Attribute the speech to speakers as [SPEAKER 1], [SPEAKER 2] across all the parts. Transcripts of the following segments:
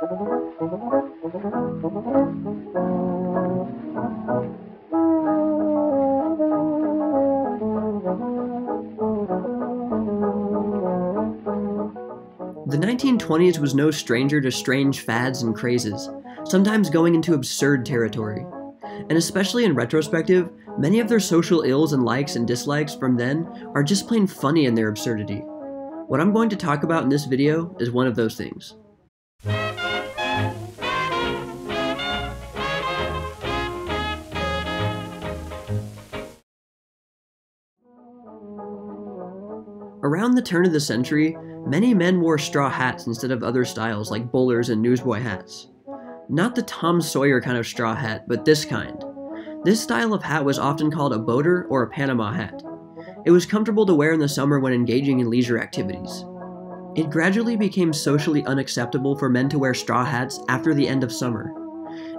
[SPEAKER 1] The 1920s was no stranger to strange fads and crazes, sometimes going into absurd territory. And especially in retrospective, many of their social ills and likes and dislikes from then are just plain funny in their absurdity. What I'm going to talk about in this video is one of those things. Around the turn of the century, many men wore straw hats instead of other styles like bowlers and newsboy hats. Not the Tom Sawyer kind of straw hat, but this kind. This style of hat was often called a boater or a Panama hat. It was comfortable to wear in the summer when engaging in leisure activities. It gradually became socially unacceptable for men to wear straw hats after the end of summer.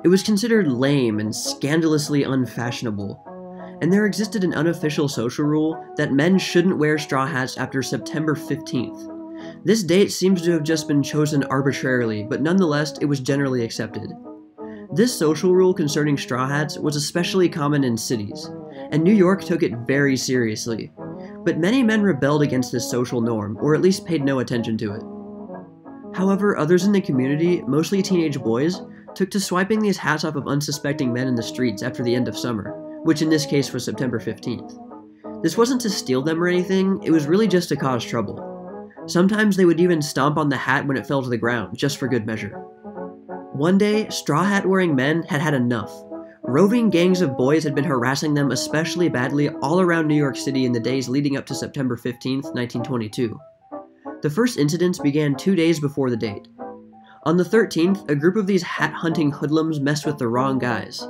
[SPEAKER 1] It was considered lame and scandalously unfashionable, and there existed an unofficial social rule that men shouldn't wear straw hats after September 15th. This date seems to have just been chosen arbitrarily, but nonetheless, it was generally accepted. This social rule concerning straw hats was especially common in cities, and New York took it very seriously. But many men rebelled against this social norm, or at least paid no attention to it. However, others in the community, mostly teenage boys, took to swiping these hats off of unsuspecting men in the streets after the end of summer, which in this case was September 15th. This wasn't to steal them or anything, it was really just to cause trouble. Sometimes they would even stomp on the hat when it fell to the ground, just for good measure. One day, straw hat wearing men had had enough. Roving gangs of boys had been harassing them especially badly all around New York City in the days leading up to September 15, 1922. The first incidents began two days before the date. On the 13th, a group of these hat hunting hoodlums messed with the wrong guys.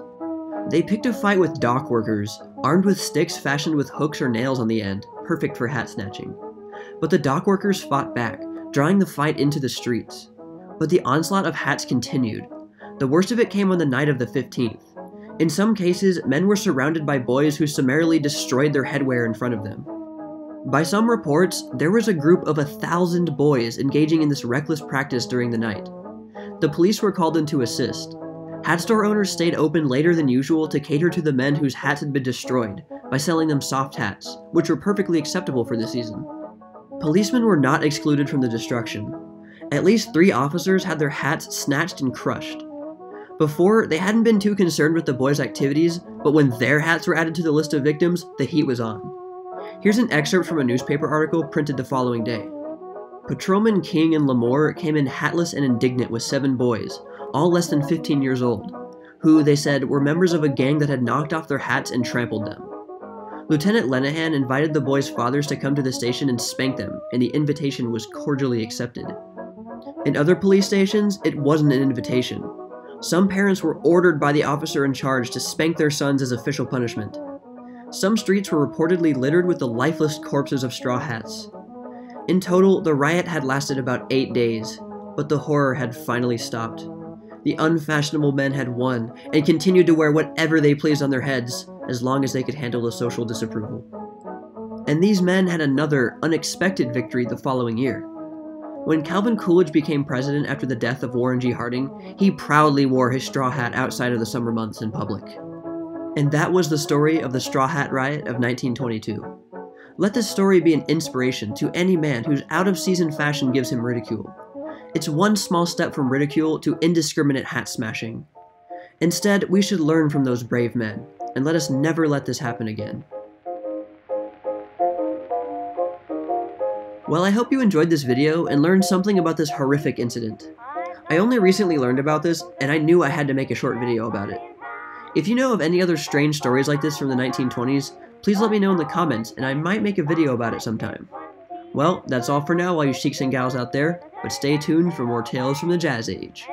[SPEAKER 1] They picked a fight with dock workers, armed with sticks fashioned with hooks or nails on the end, perfect for hat snatching. But the dock workers fought back, drawing the fight into the streets. But the onslaught of hats continued. The worst of it came on the night of the 15th. In some cases, men were surrounded by boys who summarily destroyed their headwear in front of them. By some reports, there was a group of a thousand boys engaging in this reckless practice during the night. The police were called in to assist, Hat store owners stayed open later than usual to cater to the men whose hats had been destroyed by selling them soft hats, which were perfectly acceptable for the season. Policemen were not excluded from the destruction. At least three officers had their hats snatched and crushed. Before, they hadn't been too concerned with the boys' activities, but when their hats were added to the list of victims, the heat was on. Here's an excerpt from a newspaper article printed the following day. Patrolman King and Lamore came in hatless and indignant with seven boys, all less than 15 years old, who, they said, were members of a gang that had knocked off their hats and trampled them. Lieutenant Lenahan invited the boys' fathers to come to the station and spank them, and the invitation was cordially accepted. In other police stations, it wasn't an invitation. Some parents were ordered by the officer in charge to spank their sons as official punishment. Some streets were reportedly littered with the lifeless corpses of straw hats. In total, the riot had lasted about eight days, but the horror had finally stopped. The unfashionable men had won and continued to wear whatever they pleased on their heads as long as they could handle the social disapproval. And these men had another unexpected victory the following year. When Calvin Coolidge became president after the death of Warren G. Harding, he proudly wore his straw hat outside of the summer months in public. And that was the story of the Straw Hat Riot of 1922. Let this story be an inspiration to any man whose out of season fashion gives him ridicule. It's one small step from ridicule to indiscriminate hat smashing. Instead, we should learn from those brave men, and let us never let this happen again. Well, I hope you enjoyed this video and learned something about this horrific incident. I only recently learned about this, and I knew I had to make a short video about it. If you know of any other strange stories like this from the 1920s, please let me know in the comments, and I might make a video about it sometime. Well, that's all for now, all you sheiks and gals out there, but stay tuned for more tales from the Jazz Age.